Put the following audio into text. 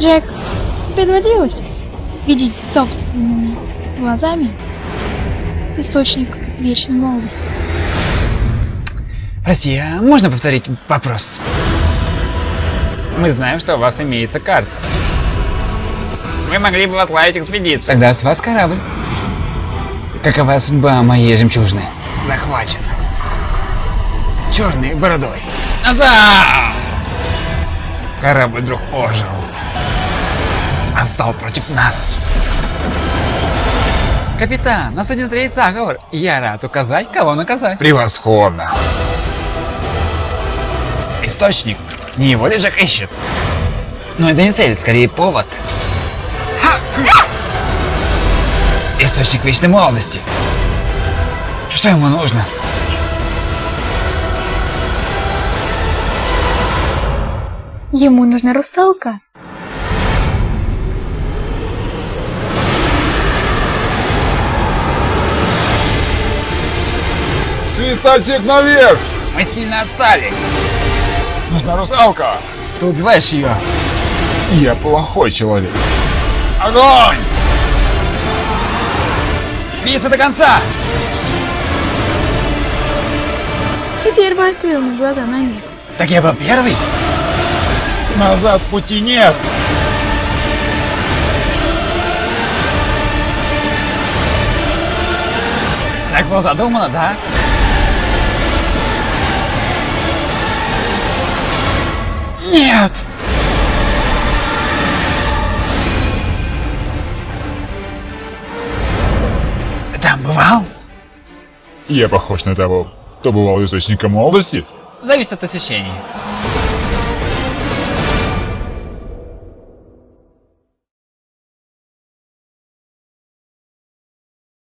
Джек, тебе доводилось видеть собственными глазами источник вечной молодости? Прости, а можно повторить вопрос? Мы знаем, что у вас имеется карта. Мы могли бы возглавить экспедицию. Тогда с вас корабль. Какова судьба моей жемчужины? Захвачена. Черной бородой. Назад! Корабль вдруг ожил. А стал против нас. Капитан, на судне стоит заговор. Я рад указать, кого наказать. Превосходно. Источник. Не его ли Джек ищет? Но это не цель, скорее повод. Ха! Источник вечной молодости. Что ему нужно? Ему нужна русалка. Всех наверх! Мы сильно отстали. Нужна русалка! Ты убиваешь ее. Я плохой человек. Огонь! Биться до конца! Теперь бы открыл мне глаза на мир. Так я был первый? Назад пути нет! Так было задумано, да? Нет! Ты там бывал? Я похож на того, кто бывал источником молодости? Зависит от освещения.